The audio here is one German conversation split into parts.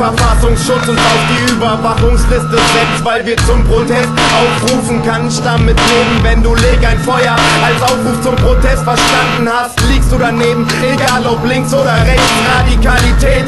Verfassungsschutz uns auf die Überwachungsliste setzt, weil wir zum Protest aufrufen. Kann ich damit leben, wenn du leg ein Feuer als Aufruf zum Protest verstanden hast? Liegst du daneben, egal ob links oder rechts, Radikalität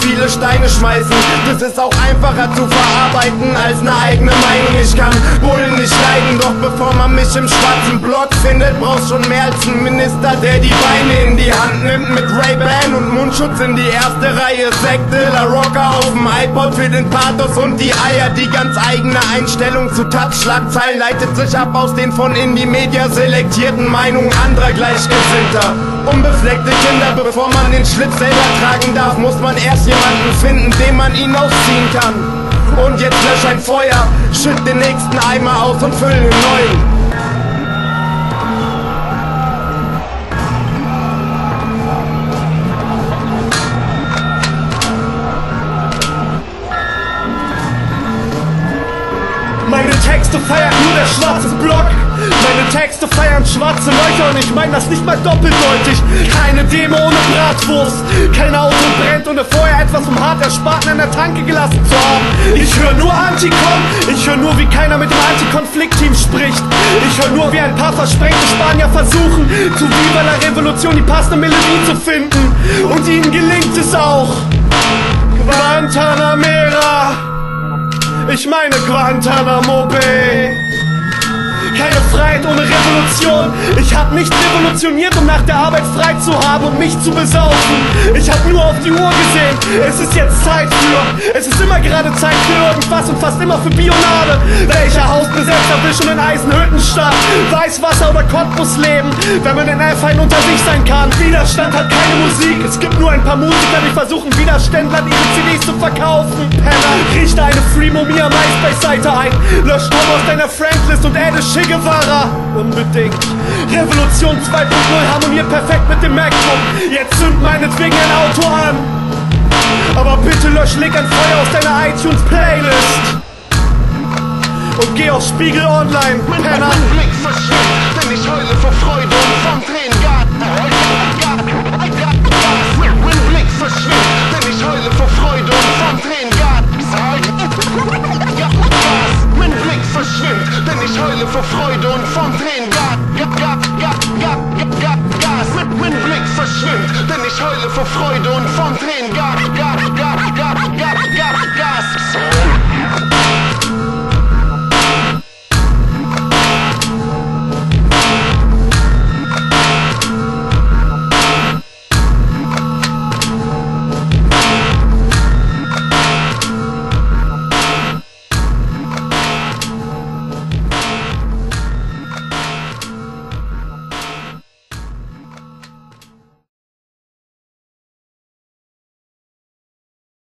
viele Steine schmeißen. Das ist auch einfacher zu verarbeiten als eine eigene Meinung. Ich kann Bullen nicht leiden, doch bevor man mich im schwarzen Block findet, brauchst schon mehr als ein Minister, der die Beine in die Hand nimmt mit Ray-Ban und Mundschutz in die erste Reihe. Sekte, La Rocker auf dem iPod für den Pathos und die Eier. Die ganz eigene Einstellung zu Touch-Schlagzeilen leitet sich ab aus den von Indie-Media selektierten Meinungen anderer Gleichgesinnter. Unbefleckte Kinder, bevor man den Schlitz selber tragen darf, muss man erst jemanden finden, dem man ihn ausziehen kann. Und jetzt lösch ein Feuer, schütt den nächsten Eimer aus und füll den neuen. Meine Texte feiert nur der schwarze Block. Meine Texte feiern schwarze Leute und ich meine das nicht mal doppeldeutig. Keine ohne Bratwurst, kein Auto brennt, ohne vorher etwas vom hart Ersparten in der Tanke gelassen zu haben. Ich höre nur Antikon, ich höre nur, wie keiner mit dem Antikonfliktteam spricht. Ich höre nur, wie ein paar versprengte Spanier versuchen, zu Viva la Revolution die passende Melodie zu finden. Und ihnen gelingt es auch. Guantanamera. Ich meine Guantanamo Bay. Keine Freiheit ohne Revolution. Ich hab nicht revolutioniert, um nach der Arbeit frei zu haben und mich zu besaufen. Ich hab nur auf die Uhr gesehen. Es ist jetzt Zeit für. Es ist immer gerade Zeit für irgendwas und fast immer für Bionade. Welcher Hausbesetzer will schon in Eisenhüttenstadt? Weißwasser oder Cottbus leben, wenn man in Elfheim unter sich sein kann. Widerstand hat keine Musik. Es gibt nur ein paar Musiker, die versuchen Widerständlern ihre CDs zu verkaufen. Penner, richte eine Free Scheißseite ein. Lösch Strom aus deiner Friendlist und adde Shigewara. Unbedingt. Revolution 2.0 harmoniert perfekt mit dem MacBook. Jetzt zünd meinetwegen ein Auto an. Aber bitte lösch Link ein Feuer aus deiner iTunes-Playlist. Und geh auf Spiegel Online, Penner. Mit, mit, mit, mit, mit, mit, mit, mit, mit, Yes.